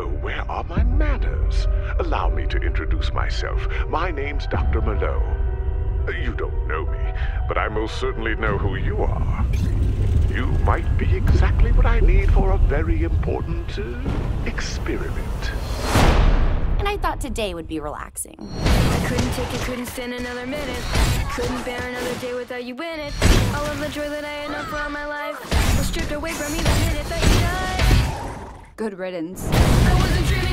Where are my manners? Allow me to introduce myself. My name's Dr. Merlot. You don't know me, but I most certainly know who you are. You might be exactly what I need for a very important uh, experiment. And I thought today would be relaxing. I couldn't take it, couldn't stand another minute. Couldn't bear another day without you in it. All of the joy that I had known for all my life was stripped away from me the minute that you died. Good riddance. I wasn't dreaming